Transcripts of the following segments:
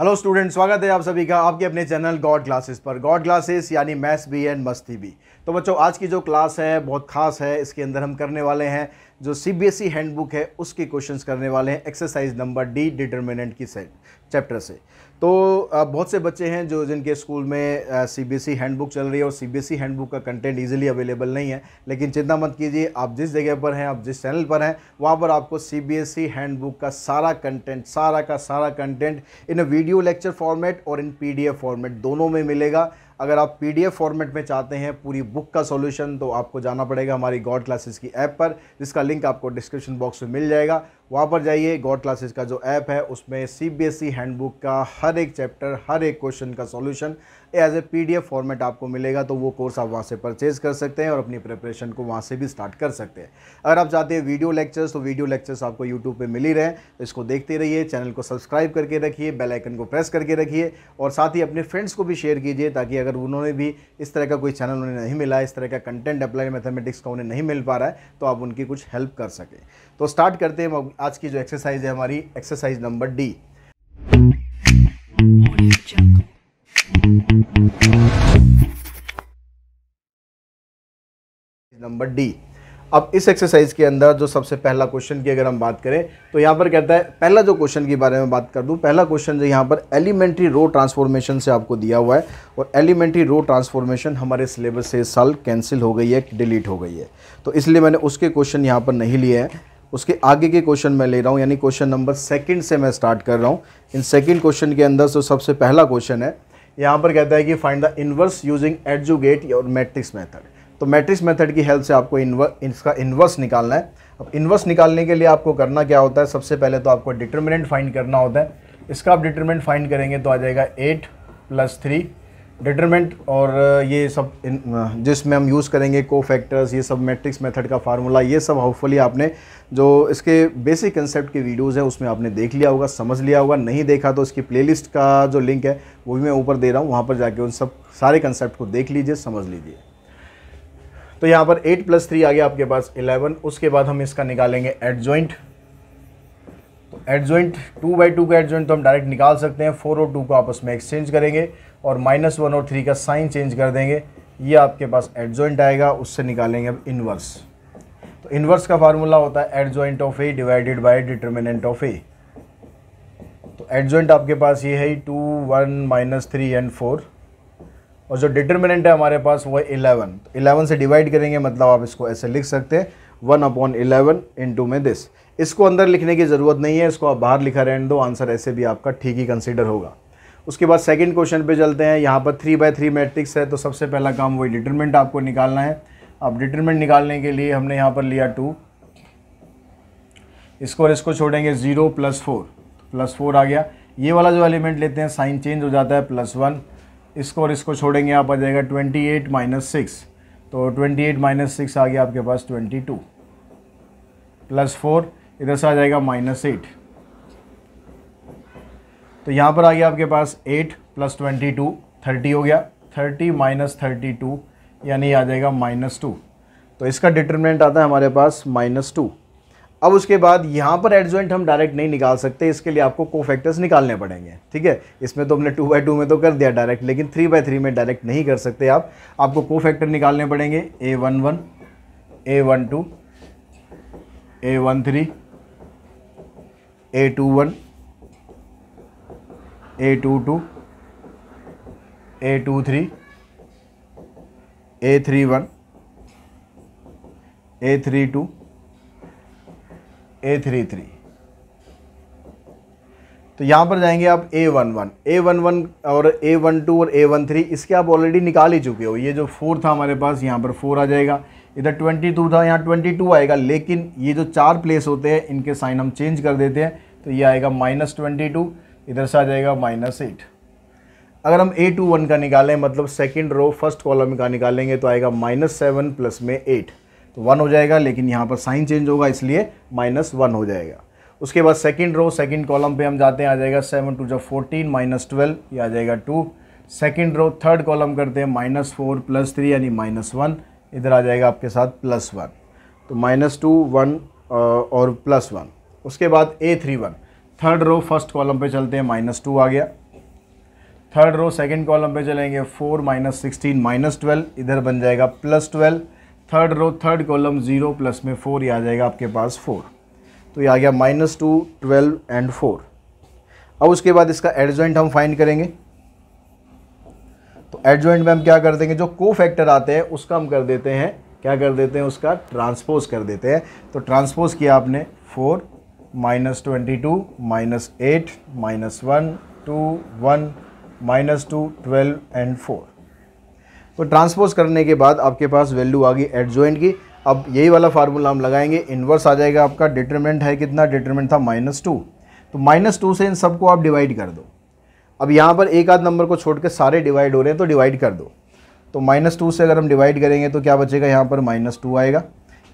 Hello student स्वागत है आप सभी का आपके अपने चैनल गॉड क्लासेस पर। गॉड क्लासेस यानी मैथ्स भी एंड मस्ती भी तो बच्चों, आज की जो क्लास है, बहुत खास है। इसके अंदर हम करने वाले हैं जो सीबीएसई हैंडबुक है, उसके क्वेश्चंस करने वाले हैं। एक्सरसाइज नंबर डी डिटर्मिनेंट की सेट चैप्टर से। तो बहुत से बच्चे हैं जो जिनके स्कूल में सी बी सी हैंडबुक चल रही है और सी बी सी हैंडबुक का कंटेंट ईजिली अवेलेबल नहीं है। लेकिन चिंता मत कीजिए, आप जिस जगह पर हैं, आप जिस चैनल पर हैं, वहाँ पर आपको C B S E handbook का सारा कंटेंट सारा का सारा content in video lecture format और in P D F format दोनों में मिलेगा। अगर आप पीडीएफ फॉर्मेट में चाहते हैं पूरी बुक का सॉल्यूशन तो आपको जाना पड़ेगा हमारी गॉड क्लासेस की ऐप पर। जिसका लिंक आपको डिस्क्रिप्शन बॉक्स में मिल जाएगा। वहाँ पर जाइए गॉड क्लासेस का जो ऐप है, उसमें सी बी हैंडबुक का हर एक चैप्टर हर एक क्वेश्चन का solution as a PDF format आपको मिलेगा तो वो कोर्स आप वहाँ से परचेज कर सकते हैं और अपनी प्रिपरेशन को वहाँ से भी स्टार्ट कर सकते हैं। अगर आप चाहते हैं वीडियो लेक्चर्स तो वीडियो लेक्चर्स आपको यूट्यूब पर मिल ही रहे तो इसको देखते रहिए चैनल को सब्सक्राइब करके रखिए बेलाइकन को प्रेस करके रखिए और साथ ही अपने फ्रेंड्स को भी शेयर कीजिए, ताकि अगर उन्होंने भी इस तरह का कोई चैनल उन्हें नहीं मिला, इस तरह का कंटेंट अप्लाई मैथमेटिक्स का उन्हें नहीं मिल पा रहा है तो आप उनकी कुछ हेल्प कर सकें। तो स्टार्ट करते हैं आज की जो एक्सरसाइज है हमारी exercise number D number D. अब इस एक्सरसाइज के अंदर जो सबसे पहला क्वेश्चन की अगर हम बात करें तो यहाँ पर कहता है, पहला जो क्वेश्चन के बारे में बात कर दूँ, पहला क्वेश्चन जो यहाँ पर एलिमेंट्री रो ट्रांसफॉर्मेशन से आपको दिया हुआ है, और एलिमेंट्री रो ट्रांसफॉर्मेशन हमारे सिलेबस से इस साल कैंसिल हो गई है डिलीट हो गई है। तो इसलिए मैंने उसके क्वेश्चन यहाँ पर नहीं लिए हैं। उसके आगे के क्वेश्चन मैं ले रहा हूँ, यानी क्वेश्चन नंबर सेकंड से मैं स्टार्ट कर रहा हूँ। इन सेकेंड क्वेश्चन के अंदर जो सबसे पहला क्वेश्चन है, यहाँ पर कहता है कि find the inverse using adjugate और मैट्रिक्स मेथड तो मैट्रिक्स मेथड की हेल्प से आपको इन्वर इसका इन्वर्स निकालना है। अब इन्वर्स निकालने के लिए आपको करना क्या होता है? सबसे पहले तो आपको डिटर्मिनेंट फाइंड करना होता है। इसका आप डिटर्मिनेंट फाइंड करेंगे तो आ जाएगा एट प्लस थ्री डिटर्मेंट और ये सब जिसमें हम यूज़ करेंगे को फैक्टर्स ये सब मैट्रिक्स मेथड का फार्मूला ये सब होपफुली आपने जो इसके बेसिक कंसेप्ट के वीडियोस हैं, उसमें आपने देख लिया होगा, समझ लिया होगा। नहीं देखा तो इसकी प्लेलिस्ट का जो लिंक है, वो भी मैं ऊपर दे रहा हूँ। वहाँ पर जाके उन सब सारे कंसेप्ट को देख लीजिए, समझ लीजिए। तो यहाँ पर एट प्लस थ्री आ गया आपके पास इलेवन उसके बाद हम इसका निकालेंगे एड जॉइंट तो adjoint two by two का एड जॉइंट तो हम डायरेक्ट निकाल सकते हैं फोर और टू को आपस में एक्सचेंज करेंगे और माइनस वन और थ्री का साइन चेंज कर देंगे। ये आपके पास एड जॉइंट आएगा, उससे निकालेंगे अब इनवर्स तो इनवर्स का फार्मूला होता है adjoint of A divided by determinant of A तो एड जॉइंट आपके पास ये है two one minus three and four और जो डिटर्मिनेंट है हमारे पास वो है इलेवन तो इलेवन से डिवाइड करेंगे मतलब आप इसको ऐसे लिख सकते हैं. One upon eleven into में दिस इसको अंदर लिखने की ज़रूरत नहीं है, इसको आप बाहर लिखा रहने दो आंसर ऐसे भी आपका ठीक ही कंसिडर होगा. उसके बाद सेकंड क्वेश्चन पे चलते हैं. यहाँ पर थ्री बाय थ्री मैट्रिक्स है तो सबसे पहला काम वही डिटरमेंट आपको निकालना है. अब डिटरमेंट निकालने के लिए हमने यहाँ पर लिया टू इसको और इसको छोड़ेंगे zero plus four plus four आ गया. ये वाला जो एलिमेंट लेते हैं, साइन चेंज हो जाता है प्लस वन इसको और इसको छोड़ेंगे, आप आ जाएगा ट्वेंटी एट माइनस सिक्स तो ट्वेंटी एट माइनस सिक्स आ गया आपके पास ट्वेंटी टू प्लस फोर इधर से आ जाएगा माइनस एट तो यहाँ पर आ गया आपके पास eight plus twenty two thirty हो गया. थर्टी माइनस थर्टी टू यानी आ जाएगा माइनस टू तो इसका डिटर्मिनेंट आता है हमारे पास माइनस टू अब उसके बाद यहाँ पर एडजॉइंट हम डायरेक्ट नहीं निकाल सकते, इसके लिए आपको को फैक्टर्स निकालने पड़ेंगे, ठीक है? इसमें तो हमने टू बाई टू में तो कर दिया डायरेक्ट, लेकिन थ्री बाई थ्री में डायरेक्ट नहीं कर सकते आप। आपको को फैक्टर निकालने पड़ेंगे A one one A one two A one three A two one A two two A two three A three one A three two A three three तो यहाँ पर जाएँगे आप A one one A one one और A one two और A one three इसके आप already निकाल ही चुके हो। ये जो फोर था हमारे पास, यहाँ पर फोर आ जाएगा। इधर ट्वेंटी टू था, यहाँ ट्वेंटी टू आएगा, लेकिन ये जो चार प्लेस होते हैं, इनके साइन हम चेंज कर देते हैं। तो ये आएगा माइनस ट्वेंटी टू इधर से आ जाएगा माइनस एट अगर हम ए टू वन का निकालें मतलब सेकेंड रो फ़र्स्ट कॉलम का निकालेंगे तो आएगा माइनस सेवन प्लस में एट तो वन हो जाएगा, लेकिन यहाँ पर साइन चेंज होगा, इसलिए माइनस वन हो जाएगा। उसके बाद सेकंड रो सेकंड कॉलम पे हम जाते हैं, आ जाएगा सेवन टू जब फोर्टीन माइनस ट्वेल्व ये आ जाएगा two second row third column करते हैं माइनस फोर प्लस थ्री यानी माइनस वन इधर आ जाएगा आपके साथ प्लस वन तो माइनस टू वन और प्लस वन उसके बाद A three one third row first column पे चलते हैं माइनस टू आ गया। थर्ड रो सेकेंड कॉलम पे चलेंगे four minus sixteen minus twelve इधर बन जाएगा plus twelve third row third column zero plus में फोर ये आ जाएगा आपके पास फोर तो ये आ गया minus two twelve and four अब उसके बाद इसका एडजॉइंट हम फाइंड करेंगे। तो एडजॉइंट में हम क्या कर देंगे? जो को फैक्टर आते हैं, उसका हम कर देते हैं, क्या कर देते हैं उसका? ट्रांसपोज कर देते हैं। तो ट्रांसपोज किया आपने four minus twenty two minus eight minus one two one minus two twelve and four तो ट्रांसपोज करने के बाद आपके पास वैल्यू आ गई एडजॉइंट की। अब यही वाला फार्मूला हम लगाएँगे इन्वर्स आ जाएगा आपका डिटरमिनेंट है कितना डिटरमिनेंट था माइनस टू तो माइनस टू से इन सबको आप डिवाइड कर दो। अब यहाँ पर एक आध नंबर को छोड़ के सारे डिवाइड हो रहे हैं तो डिवाइड कर दो। तो माइनस टू से अगर हम डिवाइड करेंगे तो क्या बचेगा? यहाँ पर माइनस टू आएगा।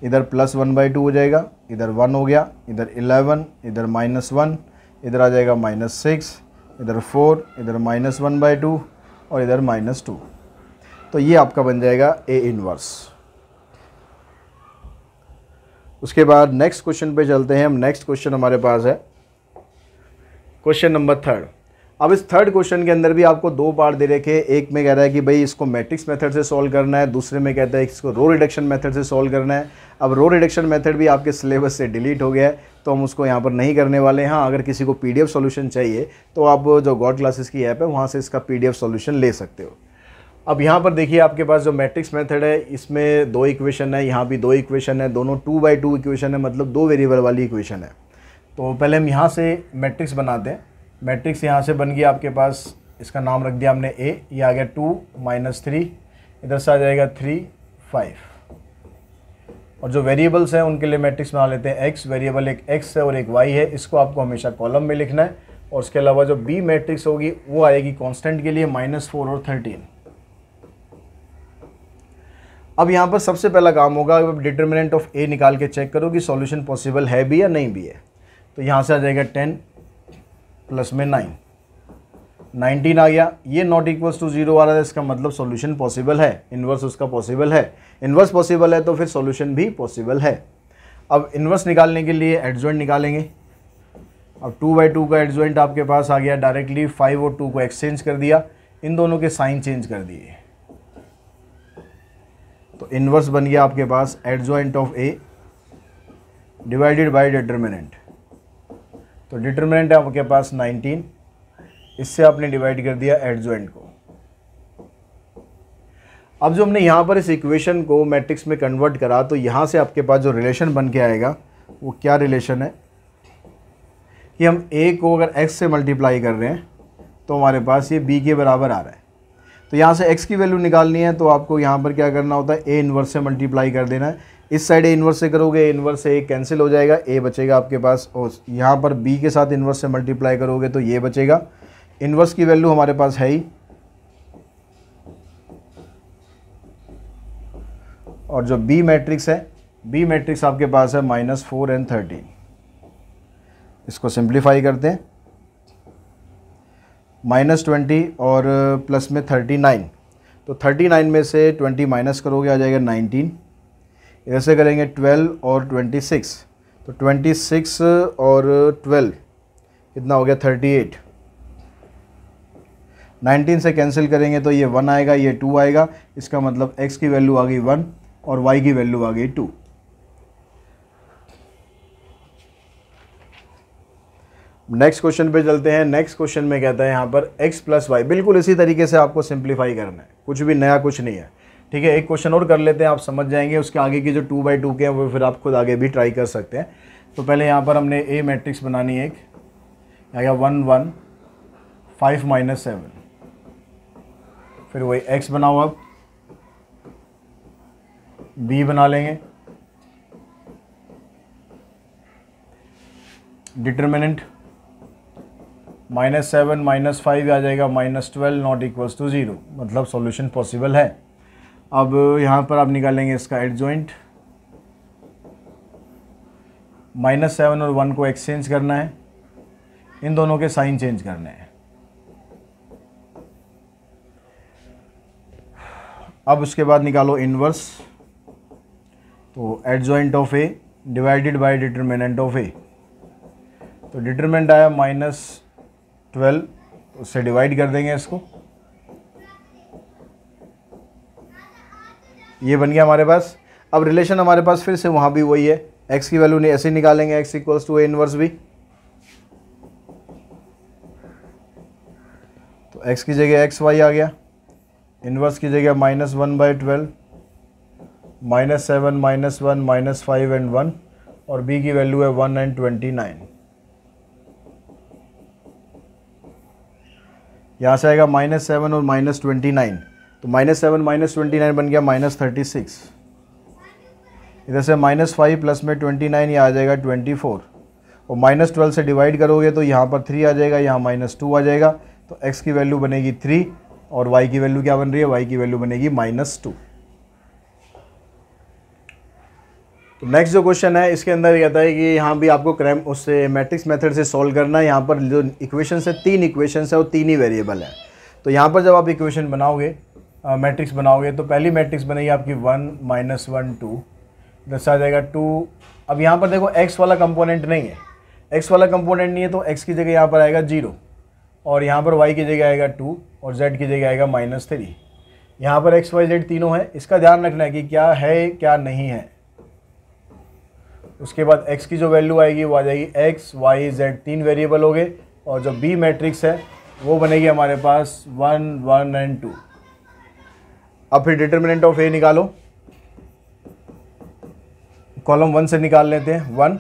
इधर प्लस वन बाई टू हो जाएगा। इधर वन हो गया। इधर इलेवन इधर माइनस वन इधर आ जाएगा माइनस सिक्स इधर फोर इधर माइनस वन बाई टू और इधर माइनस टू तो ये आपका बन जाएगा ए इनवर्स उसके बाद नेक्स्ट क्वेश्चन पे चलते हैं। हम नेक्स्ट क्वेश्चन हमारे पास है। क्वेश्चन नंबर थर्ड अब इस थर्ड क्वेश्चन के अंदर भी आपको दो पार्ट दे रखे एक में कह रहा है कि भाई इसको मैट्रिक्स मेथड से सॉल्व करना है। दूसरे में कहता है इसको रो रिडक्शन मेथड से सॉल्व करना है। अब रो रिडक्शन मेथड भी आपके सिलेबस से डिलीट हो गया है तो हम उसको यहाँ पर नहीं करने वाले हैं। हाँ अगर किसी को पी डी सॉल्यूशन चाहिए तो आप जो गॉड क्लासेस की ऐप है, वहाँ से इसका पी डी सॉल्यूशन ले सकते हो। अब यहाँ पर देखिए आपके पास जो मैट्रिक्स मेथड है, इसमें दो इक्वेशन है, यहाँ भी दो इक्वेशन है, दोनों टू बाई टू इक्वेशन है मतलब दो वेरिएबल वाली इक्वेशन है। तो पहले हम यहाँ से मैट्रिक्स बनाते हैं। मैट्रिक्स यहाँ से बन गया आपके पास, इसका नाम रख दिया हमने ए ये आ गया टू माइनस थ्री इधर से आ जाएगा थ्री फाइव और जो वेरिएबल्स हैं, उनके लिए मैट्रिक्स बना लेते हैं एक्स वेरिएबल एक एक्स है और एक वाई है, इसको आपको हमेशा कॉलम में लिखना है। और उसके अलावा जो बी मैट्रिक्स होगी, वो आएगी कांस्टेंट के लिए माइनस फोर और थर्टीन अब यहाँ पर सबसे पहला काम होगा डिटर्मिनेंट ऑफ़ ए निकाल के चेक करो कि सॉल्यूशन पॉसिबल है भी या नहीं भी है। तो यहाँ से आ जाएगा टेन प्लस में नाइन नाइनटीन आ गया। ये नॉट इक्वल्स टू ज़ीरो आ रहा है, इसका मतलब सॉल्यूशन पॉसिबल है। इन्वर्स उसका पॉसिबल है। इन्वर्स पॉसिबल है तो फिर सॉल्यूशन भी पॉसिबल है। अब इन्वर्स निकालने के लिए एडजॉइंट निकालेंगे। अब टू बाई टू का एडजॉइंट आपके पास आ गया। डायरेक्टली फाइव और टू को एक्सचेंज कर दिया। इन दोनों के साइन चेंज कर दिए। तो इन्वर्स बन गया आपके पास adjoint of A divided by determinant तो डिटर्मिनेंट है आपके पास 19 इससे आपने डिवाइड कर दिया एडजॉइंट को. अब जो हमने यहाँ पर इस इक्वेशन को मैट्रिक्स में कन्वर्ट करा तो यहाँ से आपके पास जो रिलेशन बन के आएगा, वो क्या रिलेशन है? कि हम ए को अगर एक्स से मल्टीप्लाई कर रहे हैं तो हमारे पास ये बी के बराबर आ रहा है। तो यहाँ से एक्स की वैल्यू निकालनी है तो आपको यहाँ पर क्या करना होता है? ए इन्वर्स से मल्टीप्लाई कर देना है। इस साइड ए इन्वर्स से करोगे ए इन्वर्स से ए कैंसिल हो जाएगा ए बचेगा आपके पास। और यहाँ पर बी के साथ इन्वर्स से मल्टीप्लाई करोगे तो ये बचेगा। इन्वर्स की वैल्यू हमारे पास है ही। और जो बी मैट्रिक्स है बी मैट्रिक्स आपके पास है माइनस फोर एंड थर्टीन इसको सिंप्लीफाई करते हैं। माइनस ट्वेंटी और प्लस में थर्टी नाइन। तो थर्टी नाइन में से ट्वेंटी माइनस करोगे, आ जाएगा नाइनटीन। इधर से करेंगे ट्वेल्व और ट्वेंटी सिक्स। तो ट्वेंटी सिक्स और ट्वेल्व, कितना हो गया थर्टी एट। नाइनटीन से कैंसिल करेंगे तो ये वन आएगा, ये टू आएगा। इसका मतलब एक्स की वैल्यू आ गई वन और वाई की वैल्यू आ गई टू। नेक्स्ट क्वेश्चन पे चलते हैं। नेक्स्ट क्वेश्चन में कहता है यहाँ पर x प्लस वाई बिल्कुल इसी तरीके से आपको सिंप्लीफाई करना है। कुछ भी नया कुछ नहीं है। ठीक है, एक क्वेश्चन और कर लेते हैं। आप समझ जाएँगे। उसके आगे की जो टू बाई टू के हैं, वो फिर आप खुद आगे भी ट्राई कर सकते हैं। तो पहले यहाँ पर हमने ए मैट्रिक्स बनानी है एक। गया one one five minus seven फिर वही एक्स बनाओ अब बी बना लेंगे। Determinant minus seven, minus five आ जाएगा, minus twelve, not equals to zero. मतलब सॉल्यूशन पॉसिबल है। अब यहाँ पर आप निकालेंगे इसका एड जॉइंट माइनस सेवन और वन को एक्सचेंज करना है। इन दोनों के साइन चेंज करने हैं। अब उसके बाद निकालो इनवर्स। तो adjoint of A divided by determinant of A. तो डिटरमिनेंट आया माइनस ट्वेल्व उससे डिवाइड कर देंगे इसको। ये बन गया हमारे पास। अब रिलेशन हमारे पास फिर से वहाँ भी वही है। एक्स की वैल्यू नहीं, ऐसे निकालेंगे। X equals to A inverse भी तो एक्स की जगह एक्स वाई आ गया। इनवर्स की जगह minus one by twelve minus seven minus one minus five and one और बी की वैल्यू है वन एंड ट्वेंटी नाइन यहाँ से आएगा माइनस सेवन और माइनस ट्वेंटी नाइन तो minus seven minus twenty nine बन गया माइनस थर्टी सिक्स इधर से माइनस फाइव प्लस में ट्वेंटी नाइन ये आ जाएगा ट्वेंटी फोर और माइनस ट्वेल्व से डिवाइड करोगे तो यहाँ पर थ्री आ जाएगा, यहाँ माइनस टू आ जाएगा। तो एक्स की वैल्यू बनेगी थ्री और वाई की वैल्यू क्या बन रही है? वाई की वैल्यू बनेगी माइनस टू तो नेक्स्ट जो क्वेश्चन है, इसके अंदर कहता है कि यहाँ भी आपको क्रैम, उससे मैट्रिक्स मेथड से सॉल्व करना है। यहाँ पर जो इक्वेशन है, तीन इक्वेशन है वो तीन ही वेरिएबल है। तो यहाँ पर जब आप इक्वेशन बनाओगे मैट्रिक्स बनाओगे तो पहली मैट्रिक्स बनेगी आपकी वन माइनस वन टू दस आ जाएगा टू अब यहाँ पर देखो एक्स वाला कंपोनेंट नहीं है। एक्स वाला कंपोनेंट नहीं है तो एक्स की जगह यहाँ पर आएगा ज़ीरो और यहाँ पर वाई की जगह आएगा टू और जेड की जगह आएगा माइनस थ्री यहाँ पर एक्स वाई जेड तीनों है। इसका ध्यान रखना है कि क्या है, क्या नहीं है। उसके बाद x की जो वैल्यू आएगी वो आ जाएगी x, y, z तीन वेरिएबल हो गए। और जो b मैट्रिक्स है वो बनेगी हमारे पास वन वन एंड टू अब फिर डिटर्मिनेंट ऑफ़ ए निकालो। कॉलम वन से निकाल लेते हैं। वन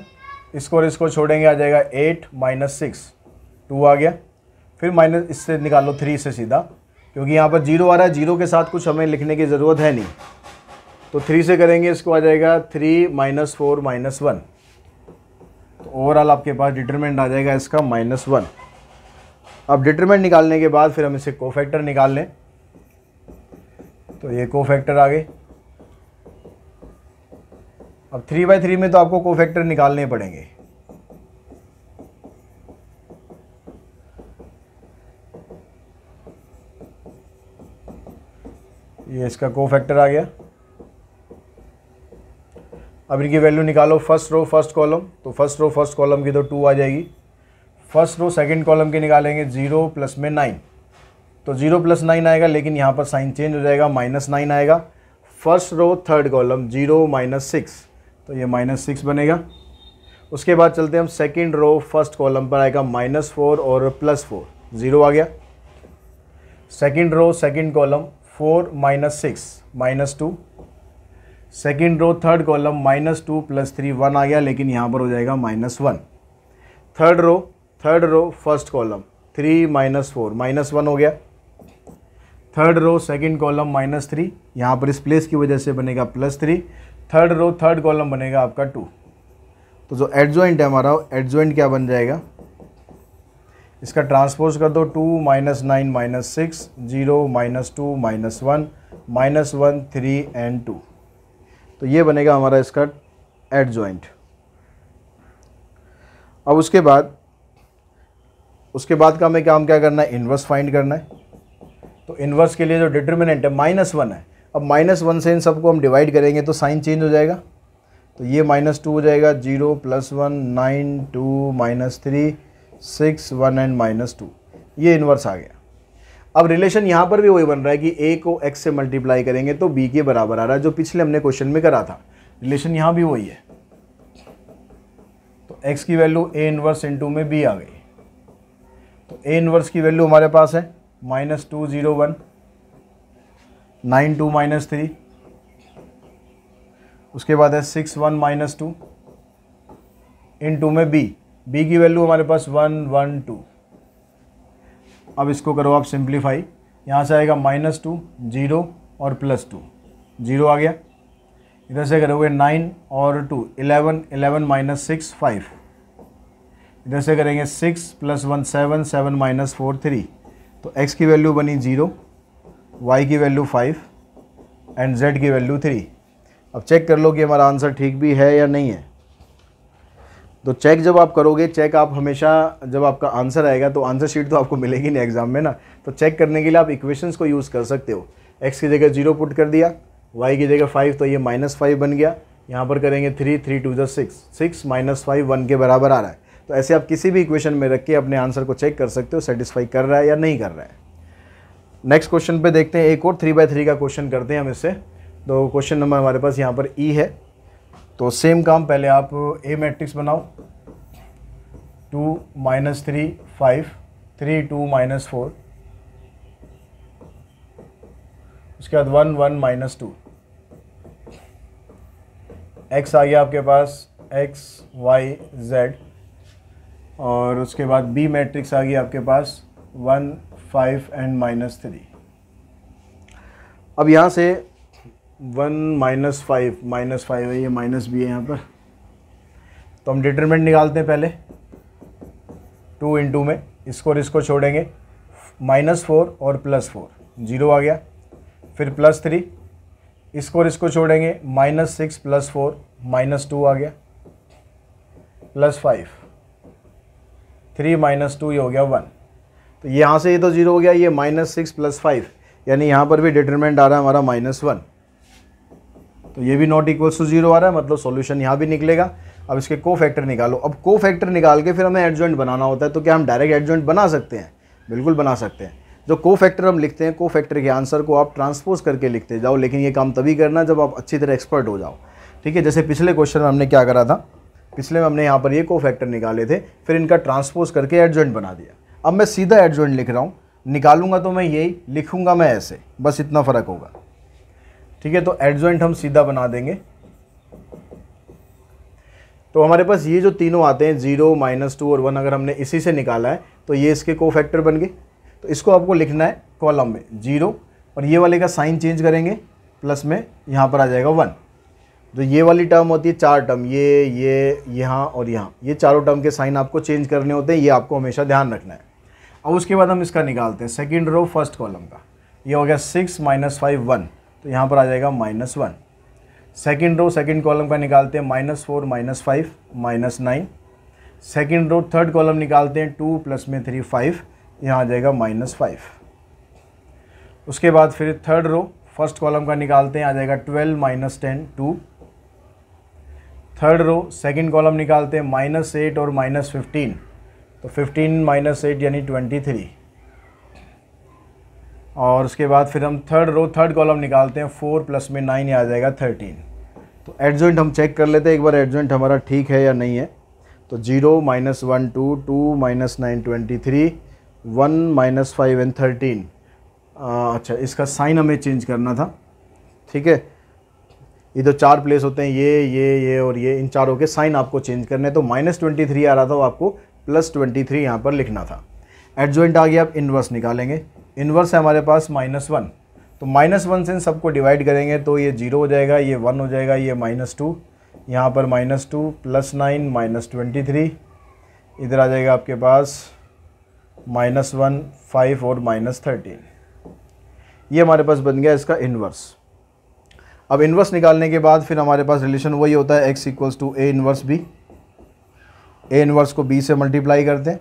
इसको और इसको छोड़ेंगे आ जाएगा एट माइनस सिक्स टू आ गया। फिर माइनस इससे निकालो थ्री से सीधा। क्योंकि यहाँ पर ज़ीरो आ रहा है ज़ीरो के साथ कुछ हमें लिखने की ज़रूरत है नहीं। तो थ्री से करेंगे, इसको आ जाएगा three minus four minus one तो ओवरऑल आपके पास डिटरमेंट आ जाएगा इसका माइनस वन अब डिटरमेंट निकालने के बाद फिर हम इसे कोफैक्टर निकाल लें। तो ये कोफैक्टर आ गए। अब थ्री बाई थ्री में तो आपको कोफैक्टर निकालने पड़ेंगे। ये इसका कोफैक्टर आ गया। अब इनकी वैल्यू निकालो फ़र्स्ट रो फ़र्स्ट कॉलम तो फ़र्स्ट रो फ़र्स्ट कॉलम की तो टू आ जाएगी। फ़र्स्ट रो सेकंड कॉलम की निकालेंगे ज़ीरो प्लस में नाइन तो ज़ीरो प्लस नाइन आएगा, लेकिन यहाँ पर साइन चेंज हो जाएगा माइनस नाइन आएगा। First row third column zero minus six तो ये माइनस सिक्स बनेगा। उसके बाद चलते हैं हम सेकेंड रो फ़र्स्ट कॉलम पर आएगा माइनस फोर और प्लस फोर ज़ीरो आ गया। Second row second column four minus six minus two second row third column minus two plus three one आ गया, लेकिन यहाँ पर हो जाएगा minus one third row third row first column three minus four minus one हो गया. Third row second column minus three यहाँ पर इस प्लेस की वजह से बनेगा plus three third row third column बनेगा आपका टू तो जो एडजॉइंट है हमारा एडजॉइंट क्या बन जाएगा? इसका ट्रांसपोज कर दो two minus nine minus six zero minus two minus one minus one three and two तो ये बनेगा हमारा इसका एडजॉइंट अब उसके बाद उसके बाद का हमें काम क्या करना है? इन्वर्स फाइंड करना है। तो इन्वर्स के लिए जो डिटर्मिनेंट है, माइनस वन है। अब माइनस वन से इन सबको हम डिवाइड करेंगे तो साइन चेंज हो जाएगा। तो ये माइनस टू हो जाएगा, zero plus one, nine, two, minus three, six, one and minus two. ये इन्वर्स आ गया। अब रिलेशन यहाँ पर भी वही बन रहा है कि ए को एक्स से मल्टीप्लाई करेंगे तो बी के बराबर आ रहा है, जो पिछले हमने क्वेश्चन में करा था। रिलेशन यहाँ भी वही है। तो एक्स की वैल्यू ए इनवर्स इंटू में बी आ गई। तो ए इनवर्स की वैल्यू हमारे पास है minus two zero one nine two minus three उसके बाद है six one minus two into में बी बी की वैल्यू हमारे पास वन वन टू अब इसको करो आप सिंप्लीफाई। यहाँ से आएगा माइनस टू, ज़ीरो और प्लस टू। ज़ीरो आ गया। इधर से करोगे नाइन और two, eleven eleven minus six, five. इधर से करेंगे six plus one, seven seven minus four, three. तो एक्स की वैल्यू बनी ज़ीरो, वाई की वैल्यू फाइव, एंड जेड की वैल्यू थ्री। अब चेक कर लो कि हमारा आंसर ठीक भी है या नहीं है। तो चेक जब आप करोगे चेक आप हमेशा जब आपका आंसर आएगा तो आंसर शीट तो आपको मिलेगी नहीं एग्ज़ाम में ना। तो चेक करने के लिए आप इक्वेशंस को यूज़ कर सकते हो। एक्स की जगह ज़ीरो पुट कर दिया वाई की जगह फाइव तो ये माइनस फाइव बन गया। यहाँ पर करेंगे थ्री थ्री टू जो six six minus five one के बराबर आ रहा है। तो ऐसे आप किसी भी इक्वेशन में रख के अपने आंसर को चेक कर सकते हो सेटिस्फाई कर रहा है या नहीं कर रहा है। नेक्स्ट क्वेश्चन पे देखते हैं, एक और थ्री बाय थ्री का क्वेश्चन करते हैं हम इससे। तो क्वेश्चन नंबर हमारे पास यहाँ पर ई e है। तो सेम काम पहले आप ए मैट्रिक्स बनाओ। Two minus three five three two minus four उसके बाद one one minus two x आ गया आपके पास एक्स वाई जेड और उसके बाद बी मैट्रिक्स आ गई आपके पास one five and minus three अब यहाँ से one minus five minus five है ये, माइनस बी है यहाँ पर। तो हम डिटरमेंट निकालते हैं पहले। टू इंटू में इसको और इसको छोड़ेंगे। माइनस फोर और प्लस फोर, ज़ीरो आ गया। फिर प्लस थ्री इसको और इसको छोड़ेंगे। Minus six, plus four, minus two आ गया। Plus five, three minus two, ये हो गया वन। तो यहाँ से ये तो ज़ीरो हो गया, ये माइनस सिक्स, प्लस फाइव। यानी यहाँ पर भी डिटरमेंट आ रहा है, हमारा माइनस वन। तो ये भी नॉट इक्वल्स टू ज़ीरो आ रहा है मतलब सॉल्यूशन यहाँ भी निकलेगा। अब इसके को फैक्टर निकालो। अब को फैक्टर निकाल के फिर हमें एडजॉइंट बनाना होता है तो क्या हम डायरेक्ट एडजॉइंट बना सकते हैं? बिल्कुल बना सकते हैं। जो को फैक्टर हम लिखते हैं को फैक्टर के आंसर को आप ट्रांसपोज करके लिखते जाओ, लेकिन ये काम तभी करना जब आप अच्छी तरह एक्सपर्ट हो जाओ। ठीक है, जैसे पिछले क्वेश्चन में हमने क्या करा था? पिछले में हमने यहाँ पर ये को फैक्टर निकाले थे, फिर इनका ट्रांसपोज करके एडजॉइंट बना दिया। अब मैं सीधा एडजॉइंट लिख रहा हूँ। निकालूँगा तो मैं यही, लिखूँगा मैं ऐसे। बस इतना फ़र्क होगा। ठीक है तो एडजॉइंट हम सीधा बना देंगे। तो हमारे पास ये जो तीनों आते हैं ज़ीरो माइनस टू और वन अगर हमने इसी से निकाला है तो ये इसके को फैक्टर बन गए। तो इसको आपको लिखना है कॉलम में ज़ीरो और ये वाले का साइन चेंज करेंगे प्लस में यहाँ पर आ जाएगा वन तो ये वाली टर्म होती है चार टर्म ये ये, यहाँ और यहाँ। ये चारों टर्म के साइन आपको चेंज करने होते हैं, ये आपको हमेशा ध्यान रखना है। अब उसके बाद हम इसका निकालते हैं सेकेंड रो फ़र्स्ट कॉलम का। ये हो गया सिक्स माइनस फाइव वन तो यहाँ पर आ जाएगा minus one second row second column का निकालते हैं minus four minus five minus nine second row third column निकालते हैं टू प्लस में थ्री फाइव यहाँ आ जाएगा माइनस फाइव उसके बाद फिर थर्ड रो फ़र्स्ट कॉलम का निकालते हैं, आ जाएगा twelve minus ten two third row second column निकालते हैं माइनस एट और माइनस फिफ्टीन तो फिफ्टीन माइनस एट यानी ट्वेंटी थ्री और उसके बाद फिर हम थर्ड रो थर्ड कॉलम निकालते हैं फोर प्लस में नाइन आ जाएगा थर्टीन तो एडजॉइंट हम चेक कर लेते हैं, एक बार एडजॉइंट हमारा ठीक है या नहीं है. तो zero minus one two two minus nine twenty three one minus five and thirteen अच्छा इसका साइन हमें चेंज करना था. ठीक है? इधर चार प्लेस होते हैं, ये ये ये और ये, इन चारों के साइन आपको चेंज करने तो माइनस ट्वेंटी थ्री आ रहा था, वो आपको प्लस ट्वेंटी थ्री यहाँ पर लिखना था. एडजॉइंट आ गया आप इनवर्स निकालेंगे. इन्वर्स है हमारे पास माइनस वन। तो माइनस वन से इन सबको डिवाइड करेंगे तो ये ज़ीरो हो जाएगा, ये वन हो जाएगा, ये माइनस टू। यहाँ पर minus two plus nine minus twenty three. इधर आ जाएगा आपके पास माइनस वन, फाइव और माइनस थर्टीन। ये हमारे पास बन गया इसका इन्वर्स। अब इन्वर्स निकालने के बाद फिर हमारे पास रिलेशन वही होता है x equals to A inverse B A inverse को बी से मल्टीप्लाई करते हैं।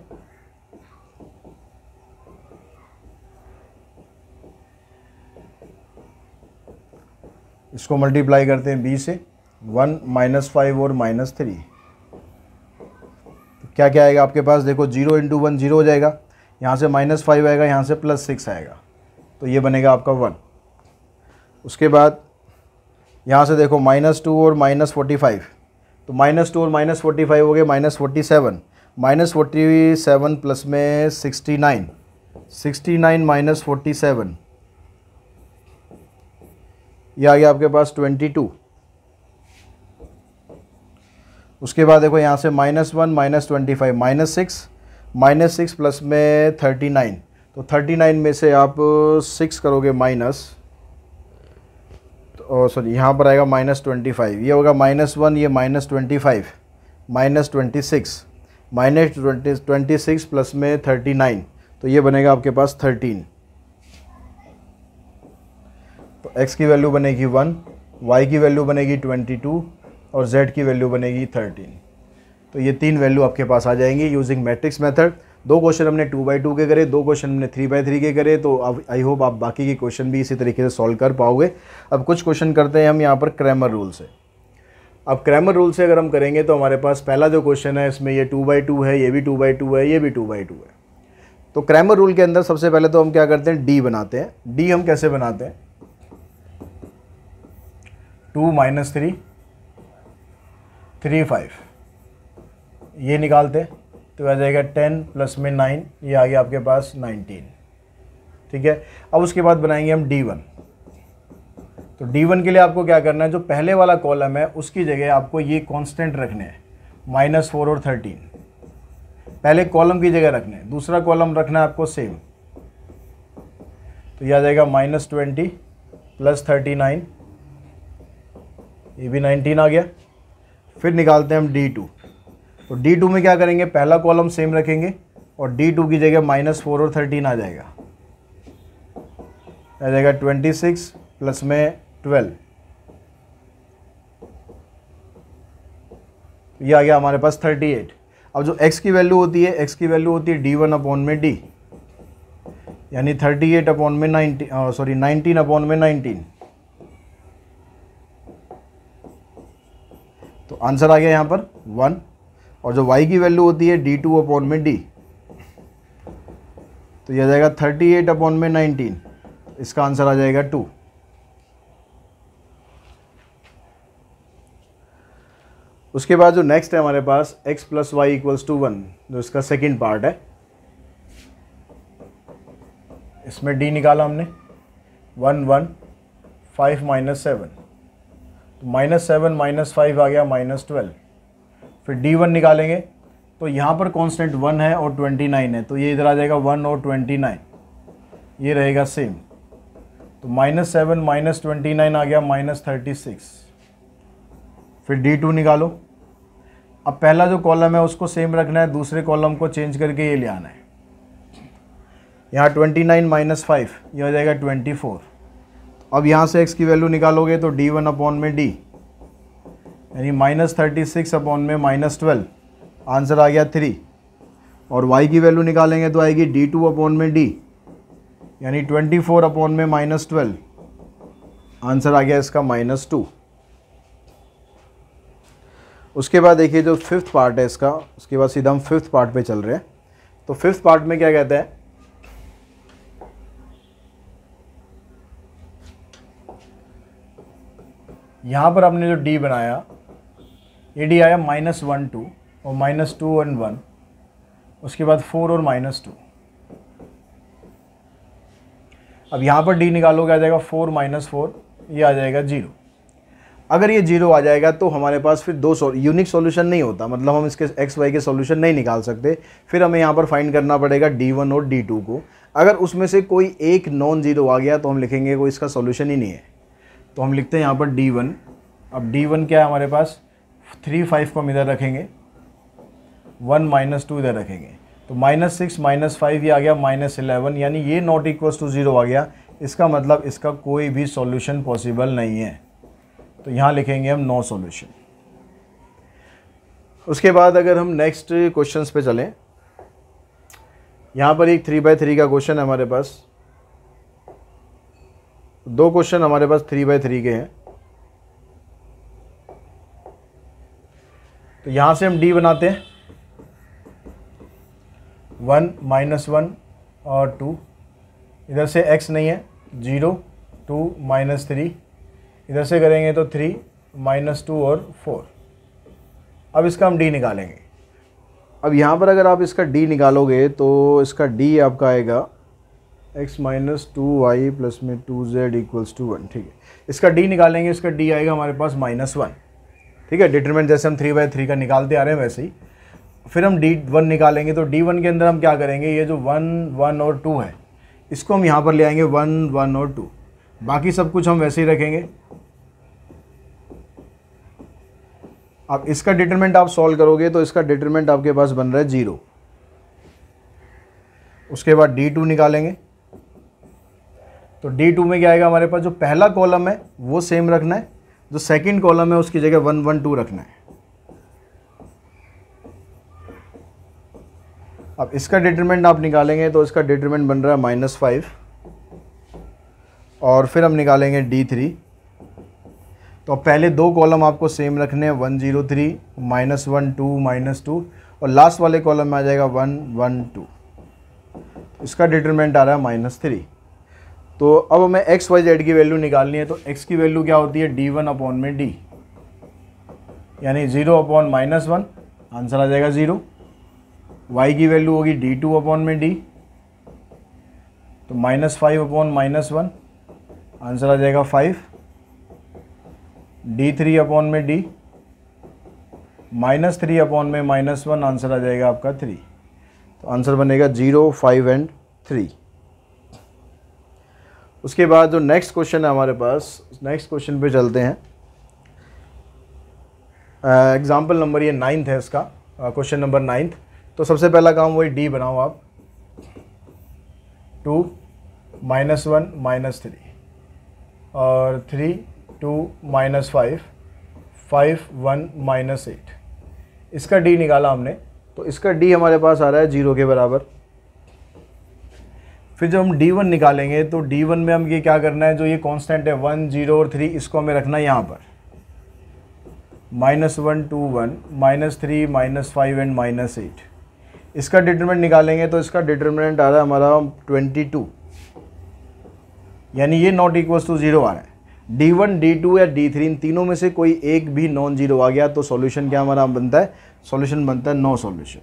इसको मल्टीप्लाई करते हैं बी से वन माइनस फाइव और माइनस थ्री तो क्या क्या आएगा आपके पास? देखो ज़ीरो इंटू वन ज़ीरो हो जाएगा। यहाँ से माइनस फाइव आएगा, यहाँ से प्लस सिक्स आएगा। तो ये बनेगा आपका वन उसके बाद, यहाँ से देखो माइनस टू और माइनस फोर्टी फाइव तो माइनस टू और माइनस फोर्टी फाइव हो गए minus forty seven minus forty seven plus में sixty nine sixty nine minus forty seven ये आ गया आपके पास ट्वेंटी टू उसके बाद देखो यहाँ से minus one minus twenty five minus six minus six plus में थर्टी नाइन तो थर्टी नाइन में से आप सिक्स करोगे माइनस और सॉरी यहाँ पर आएगा माइनस ट्वेंटी फाइव ये होगा माइनस वन ये minus twenty five minus twenty six minus twenty twenty six plus में थर्टी नाइन तो ये बनेगा आपके पास थर्टीन x की वैल्यू बनेगी वन वाई की वैल्यू बनेगी ट्वेंटी टू और जेड की वैल्यू बनेगी थर्टीन तो ये तीन वैल्यू आपके पास आ जाएँगी यूजिंग मैट्रिक्स मेथड दो क्वेश्चन हमने टू बाई टू के करे, दो क्वेश्चन हमने थ्री बाई थ्री के करे तो अब आई होप आप बाकी के क्वेश्चन भी इसी तरीके से सॉल्व कर पाओगे. अब कुछ क्वेश्चन करते हैं हम यहाँ पर क्रैमर रूल से. अब क्रैमर रूल से अगर हम करेंगे तो हमारे पास पहला जो क्वेश्चन है, इसमें ये टू बाई टू है, ये भी टू बाई टू है, ये भी टू बाई टू है. तो क्रैमर रूल के अंदर सबसे पहले तो हम क्या करते हैं? डी बनाते हैं. डी हम कैसे बनाते हैं? Two minus three three five. ये निकालते तो आ जाएगा टेन प्लस में नाइन, ये आ गया आपके पास नाइनटीन। ठीक है? अब उसके बाद बनाएँगे हम डी वन। तो डी वन के लिए आपको क्या करना है, जो पहले वाला कॉलम है, उसकी जगह आपको ये कांस्टेंट रखने हैं, माइनस फोर और थर्टीन। पहले कॉलम की जगह रखने हैं, दूसरा कॉलम रखना है आपको सेम। तो यह आ जाएगा minus twenty plus thirty nine ये भी नाइनटीन आ गया। फिर निकालते हैं हम डी टू तो डी टू में क्या करेंगे? पहला कॉलम सेम रखेंगे और डी टू की जगह माइनस फोर और थर्टीन आ जाएगा। आ जाएगा ट्वेंटी सिक्स प्लस में ट्वेल्व ये आ गया हमारे पास थर्टी एट अब जो x की वैल्यू होती है, x की वैल्यू होती है डी वन अपॉन में डी यानी थर्टी एट अपॉन में नाइनटीन सॉरी नाइनटीन अपॉन में नाइनटीन तो आंसर आ गया यहाँ पर वन। और जो y की वैल्यू होती है डी टू अपॉन में d तो यह आ जाएगा थर्टी एट अपॉन में नाइनटीन इसका आंसर आ जाएगा टू उसके बाद जो नेक्स्ट है हमारे पास, x plus y equals to one जो इसका सेकेंड पार्ट है। इसमें d निकाला हमने। One one five minus seven तो माइनस सेवन, माइनस फाइव आ गया, माइनस ट्वेल्व। फिर डी वन निकालेंगे। तो यहाँ पर कांस्टेंट वन है और ट्वेंटी नाइन है। तो ये इधर आ जाएगा वन और ट्वेंटी नाइन। ये रहेगा सेम। तो minus seven, minus twenty nine आ गया, माइनस थर्टी सिक्स। फिर डी टू निकालो। अब पहला जो कॉलम है उसको सेम रखना है, दूसरे कॉलम को चेंज करके ये ले आना है। यहाँ ट्वेंटी नाइन, माइनस फाइव, ये हो जाएगा ट्वेंटी फोर। अब यहाँ से एक्स की वैल्यू निकालोगे तो डी वन अपॉन में डी यानी माइनस थर्टी सिक्स अपॉन में माइनस ट्वेल्व आंसर आ गया थ्री और वाई की वैल्यू निकालेंगे तो आएगी डी टू अपॉन में डी यानी ट्वेंटी फोर अपॉन में माइनस ट्वेल्व आंसर आ गया इसका माइनस टू उसके बाद देखिए जो फिफ्थ पार्ट है इसका, उसके बाद सीधा हम फिफ्थ पार्ट पे चल रहे हैं। तो फिफ्थ पार्ट में क्या कहते हैं? यहाँ पर आपने जो डी बनाया ये डी आया माइनस वन टू और माइनस टू वन वन उसके बाद फोर और माइनस टू अब यहाँ पर डी निकालोगे आ जाएगा फोर माइनस फोर ये आ जाएगा ज़ीरो अगर ये ज़ीरो आ जाएगा तो हमारे पास फिर दो सो, यूनिक सॉल्यूशन नहीं होता। मतलब हम इसके एक्स वाई के सॉल्यूशन नहीं निकाल सकते। फिर हमें यहाँ पर फाइंड करना पड़ेगा डी वन और डी टू को। अगर उसमें से कोई एक नॉन ज़ीरो आ गया तो हम लिखेंगे कोई इसका सॉल्यूशन ही नहीं है। तो हम लिखते हैं यहाँ पर डी वन अब डी वन क्या है हमारे पास? थ्री फाइव को हम इधर रखेंगे। वन माइनस टू इधर रखेंगे। तो माइनस सिक्स माइनस फाइव ये आ गया माइनस इलेवन यानी ये नॉट इक्वल्स टू ज़ीरो आ गया। इसका मतलब इसका कोई भी सॉल्यूशन पॉसिबल नहीं है। तो यहाँ लिखेंगे हम नो सॉल्यूशन उसके बाद अगर हम नेक्स्ट क्वेश्चंस पे चलें। यहाँ पर एक थ्री बाय थ्री का क्वेश्चन है हमारे पास। दो क्वेश्चन हमारे पास थ्री बाय थ्री के हैं। तो यहाँ से हम डी बनाते हैं। वन माइनस वन और टू इधर से एक्स नहीं है ज़ीरो टू माइनस थ्री इधर से करेंगे तो थ्री माइनस टू और फोर अब इसका हम डी निकालेंगे। अब यहाँ पर अगर आप इसका डी निकालोगे तो इसका डी आपका आएगा x minus two y plus में two z equals to one ठीक है। इसका डी निकालेंगे, इसका डी आएगा हमारे पास माइनस वन ठीक है। डिटरमेंट जैसे हम थ्री बाई थ्री का निकालते आ रहे हैं, वैसे ही। फिर हम डी वन निकालेंगे तो डी वन के अंदर हम क्या करेंगे, ये जो वन वन और टू है, इसको हम यहाँ पर ले आएँगे वन वन और टू बाकी सब कुछ हम वैसे ही रखेंगे। अब इसका डिटरमेंट आप सॉल्व करोगे तो इसका डिटरमेंट आपके पास बन रहा है ज़ीरो उसके बाद डी टू निकालेंगे। तो डी टू में क्या आएगा हमारे पास? जो पहला कॉलम है, वो सेम रखना है। जो सेकंड कॉलम है, उसकी जगह वन वन टू रखना है। अब इसका डिटरमेंट आप निकालेंगे तो इसका डिटरमेंट बन रहा है माइनस फाइव और फिर हम निकालेंगे डी थ्री तो पहले दो कॉलम आपको सेम रखने हैं one zero three minus one two minus two और लास्ट वाले कॉलम में आ जाएगा वन वन टू इसका डिटरमेंट आ रहा है माइनस थ्री तो अब हमें एक्स वाई जेड की वैल्यू निकालनी है तो एक्स की वैल्यू क्या होती है? डी वन अपॉन में डी यानी zero upon minus one answer आ जाएगा ज़ीरो वाई की वैल्यू होगी डी टू अपॉन में डी तो minus five upon minus one answer आ जाएगा फाइव डी थ्री अपॉन में डी माइनस थ्री अपॉन में माइनस वन आंसर आ जाएगा आपका थ्री तो आंसर बनेगा ज़ीरो फाइव एंड थ्री उसके बाद जो नेक्स्ट क्वेश्चन है हमारे पास नेक्स्ट क्वेश्चन पे चलते हैं। एग्ज़ाम्पल नंबर ये नाइन्थ है इसका। क्वेश्चन नंबर नाइन्थ तो सबसे पहला काम वही डी बनाओ आप। Two minus one minus three और three two minus five five one minus eight इसका डी निकाला हमने। तो इसका डी हमारे पास आ रहा है ज़ीरो के बराबर। फिर जब हम डी वन निकालेंगे तो डी वन में हम ये क्या करना है, जो ये कांस्टेंट है वन ज़ीरो और थ्री इसको हमें रखना है यहाँ पर। Minus one two one minus three minus five and minus eight इसका डिटरमिनेंट निकालेंगे तो इसका डिटरमिनेंट आ रहा है हमारा ट्वेंटी टू यानी ये नॉट इक्वल टू ज़ीरो आ रहा है। डी वन डी टू या डी थ्री इन तीनों में से कोई एक भी नॉन ज़ीरो आ गया तो सॉल्यूशन क्या हमारा बनता है? सॉल्यूशन बनता है नो सॉल्यूशन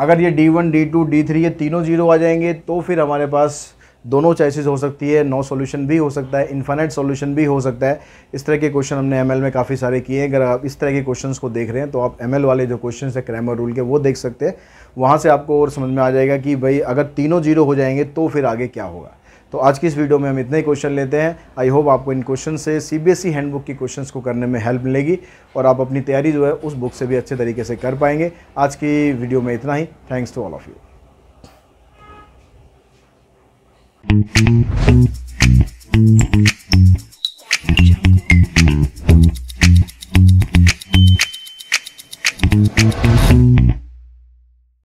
अगर ये D one D two D three ये तीनों ज़ीरो आ जाएँगे तो फिर हमारे पास दोनों चॉइसेस हो सकती है। नो सॉल्यूशन भी हो सकता है इन्फाइनाइट सॉल्यूशन भी हो सकता है। इस तरह के क्वेश्चन हमने एमएल में काफ़ी सारे किए हैं। अगर आप इस तरह के क्वेश्चंस को देख रहे हैं तो आप एमएल वाले जो क्वेश्चन है क्रैमर रूल के, वो देख सकते हैं। वहाँ से आपको और समझ में आ जाएगा कि भाई अगर तीनों ज़ीरो हो जाएँगे तो फिर आगे क्या होगा। तो आज की इस वीडियो में हम इतने ही क्वेश्चन लेते हैं। आई होप आपको इन क्वेश्चन से सीबीएसई हैंडबुक की क्वेश्चन को करने में हेल्प मिलेगी और आप अपनी तैयारी जो है उस बुक से भी अच्छे तरीके से कर पाएँगे। आज की वीडियो में इतना ही। Thanks to all of you